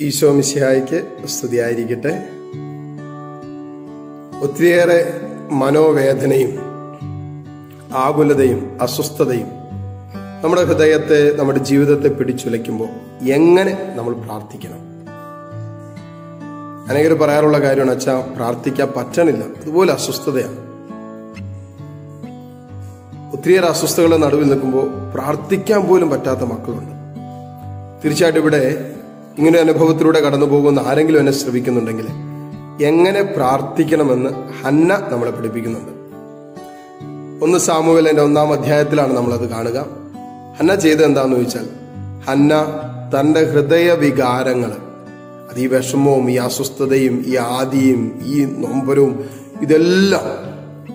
ഈശോ മിശിഹായിക്ക് സ്തുതിയായിരിക്കട്ടെ. ഒത്തിരിയേറെ മനോവേദനയും ആകുലതയും അസ്വസ്ഥതയും നമ്മുടെ ഹൃദയത്തെ നമ്മുടെ ജീവിതത്തെ പിടിച്ചുലയ്ക്കുമ്പോൾ എങ്ങനെ നമ്മൾ പ്രാർത്ഥിക്കണം? അനേകർ പറയാറുള്ള കാര്യമാണ് അച്ഛാ പ്രാർത്ഥിക്കാൻ പറ്റണില്ല. അതുപോലെ അസ്വസ്ഥതയാണ്. ഒത്തിരിയേറെ അസ്വസ്ഥതകളുടെ നടുവിൽ നിൽക്കുമ്പോൾ പ്രാർത്ഥിക്കാൻ പോലും പറ്റാത്ത മക്കളുണ്ട്. തീർച്ചയായിട്ടും ഇവിടെ ഇങ്ങനെ അനുഭവത്തിലൂടെ കടന്നു പോകുന്ന ആരെങ്കിലും എന്നെ ശ്രമിക്കുന്നുണ്ടെങ്കിൽ എങ്ങനെ പ്രാർത്ഥിക്കണമെന്ന് ഹന്ന നമ്മളെ പഠിപ്പിക്കുന്നുണ്ട്. ഒന്ന് സാമുവലിന്റെ ഒന്നാം അധ്യായത്തിലാണ് നമ്മൾ അത് കാണുക. ഹന്ന ചെയ്തത് എന്താന്ന് ചോദിച്ചാൽ ഹന്ന തന്റെ ഹൃദയ വികാരങ്ങൾ അത് ഈ വിഷമവും ഈ അസ്വസ്ഥതയും ഈ ആദിയും ഈ നൊമ്പരവും ഇതെല്ലാം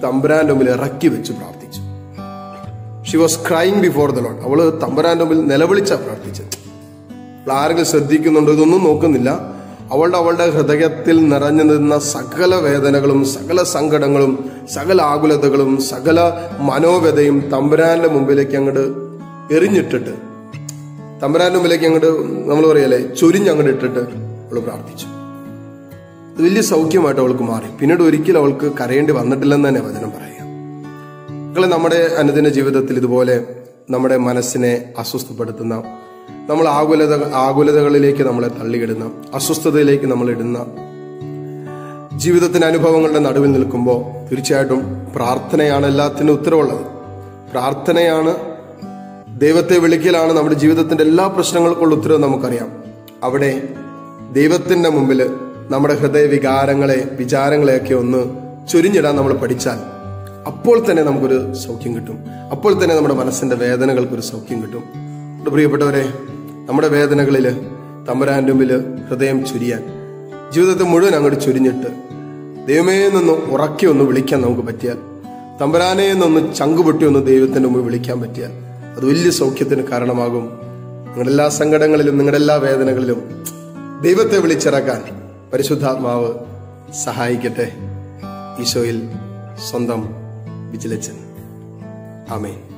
തമ്പുരാന്റെ മുമ്പിൽ ഇറക്കി വെച്ച് പ്രാർത്ഥിച്ചു. She was crying before the lord അവൾ തമ്പുരാന്റെ മുമ്പിൽ നിലവിളിച്ചാ പ്രാർത്ഥിച്ചത്. ആരെങ്കിലും ശ്രദ്ധിക്കുന്നുണ്ടോ ഇതൊന്നും നോക്കുന്നില്ല. അവളുടെ അവളുടെ ഹൃദയത്തിൽ നിറഞ്ഞു നിന്ന സകല വേദനകളും സകല സങ്കടങ്ങളും സകല ആകുലതകളും സകല മനോവ്യതയും തമ്പുരാന്റെ മുമ്പിലേക്ക് അങ്ങോട്ട് എറിഞ്ഞിട്ടിട്ട് തമ്പുരാന്റെ മുമ്പിലേക്ക് അങ്ങോട്ട് നമ്മൾ പറയല്ലേ ചൊരിഞ്ഞങ്ങോട്ട് ഇട്ടിട്ട് അവൾ പ്രാർത്ഥിച്ചു. വലിയ സൗഖ്യമായിട്ട് അവൾക്ക് മാറി. പിന്നീട് ഒരിക്കലും അവൾക്ക് കരയേണ്ടി വന്നിട്ടില്ലെന്ന് തന്നെ വചനം പറയാം മക്കളെ നമ്മുടെ അനുദിന ജീവിതത്തിൽ ഇതുപോലെ നമ്മുടെ മനസ്സിനെ അസ്വസ്ഥപ്പെടുത്തുന്ന നമ്മൾ ആകുലത ആകുലതകളിലേക്ക് നമ്മളെ തള്ളിയിടുന്ന അസ്വസ്ഥതയിലേക്ക് നമ്മൾ ഇടുന്ന ജീവിതത്തിന്റെ അനുഭവങ്ങളുടെ നടുവിൽ നിൽക്കുമ്പോൾ തീർച്ചയായിട്ടും പ്രാർത്ഥനയാണ് എല്ലാത്തിനും ഉത്തരവുള്ളത്. പ്രാർത്ഥനയാണ് ദൈവത്തെ വിളിക്കലാണ് നമ്മുടെ ജീവിതത്തിന്റെ എല്ലാ പ്രശ്നങ്ങൾക്കുള്ള ഉത്തരവ് നമുക്കറിയാം. അവിടെ ദൈവത്തിന്റെ മുമ്പിൽ നമ്മുടെ ഹൃദയ വികാരങ്ങളെ വിചാരങ്ങളെയൊക്കെ ഒന്ന് ചൊരിഞ്ഞിടാൻ നമ്മൾ പഠിച്ചാൽ അപ്പോൾ തന്നെ നമുക്കൊരു സൗഖ്യം കിട്ടും. അപ്പോൾ തന്നെ നമ്മുടെ മനസ്സിന്റെ വേദനകൾക്കൊരു സൗഖ്യം കിട്ടും. പ്രിയപ്പെട്ടവരെ നമ്മുടെ വേദനകളിൽ തമ്പുരാന്റെ മുമ്പിൽ ഹൃദയം ചുരിയാൻ ജീവിതത്തെ മുഴുവൻ അങ്ങോട്ട് ചുരിഞ്ഞിട്ട് ദൈവമേ നിന്ന് ഉറക്കി ഒന്ന് വിളിക്കാൻ നമുക്ക് പറ്റിയാൽ തമ്പുരാനെ നിന്ന് ചങ്കുപൊട്ടി ഒന്ന് ദൈവത്തിന്റെ മുമ്പിൽ വിളിക്കാൻ പറ്റിയാൽ അത് വലിയ സൗഖ്യത്തിന് കാരണമാകും. നിങ്ങളുടെ എല്ലാ സങ്കടങ്ങളിലും നിങ്ങളുടെ എല്ലാ വേദനകളിലും ദൈവത്തെ വിളിച്ചിറക്കാൻ പരിശുദ്ധാത്മാവ് സഹായിക്കട്ടെ. ഈശോയിൽ സ്വന്തം വിജിലച്ചൻ. ആമേൻ.